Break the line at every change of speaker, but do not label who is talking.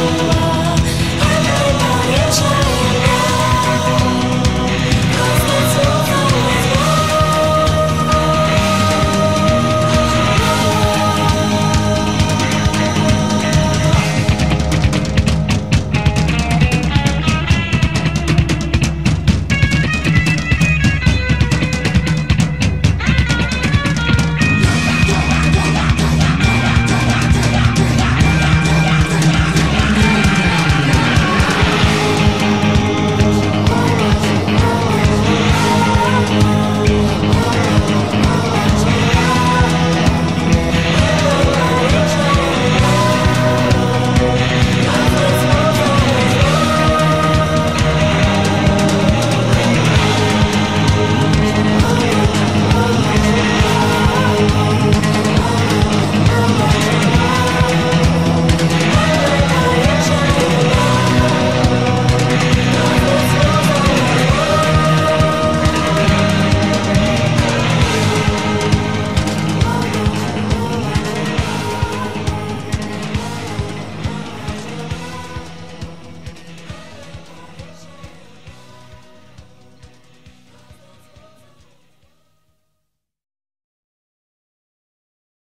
Oh,